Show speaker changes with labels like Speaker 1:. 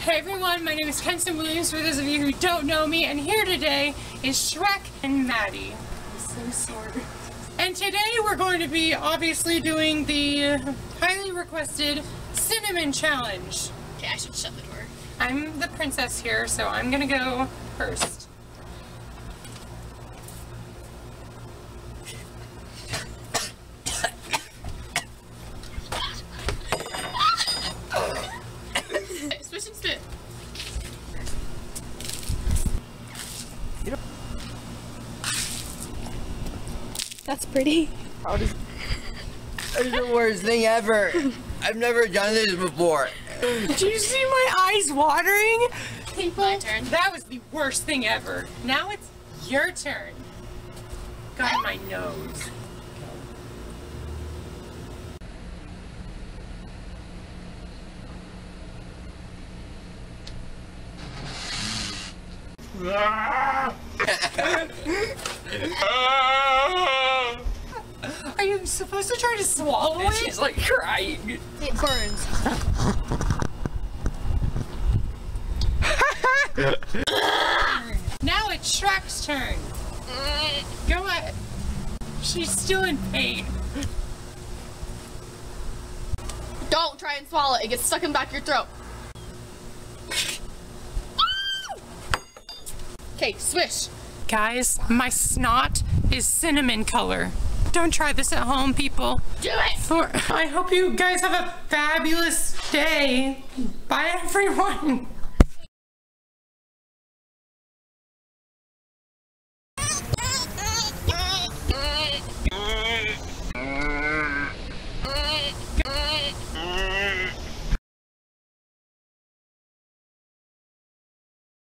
Speaker 1: Hey everyone, my name is Kenson Williams for those of you who don't know me, and here today is Shrek and Maddie.
Speaker 2: I'm so sorry.
Speaker 1: And today we're going to be obviously doing the highly requested Cinnamon Challenge.
Speaker 2: Okay, I should shut the door.
Speaker 1: I'm the princess here, so I'm gonna go first.
Speaker 2: Okay, switch and spit.
Speaker 3: That's pretty.
Speaker 4: That is the worst thing ever. I've never done this before.
Speaker 1: Do you see my eyes watering? People,
Speaker 2: My turn.
Speaker 1: that was the worst thing ever. Now it's your turn. Got in my nose. Are you ah! Supposed to try to swallow it?
Speaker 4: She's like crying.
Speaker 3: It burns.
Speaker 1: Now it's Shrek's turn. Go ahead. She's still in pain.
Speaker 2: Don't try and swallow it. It gets stuck in the back of your throat. Okay, swish.
Speaker 1: Guys, my snot is cinnamon color. Don't try this at home, people.
Speaker 2: Do it.
Speaker 1: For I hope you guys have a fabulous day. Bye, everyone.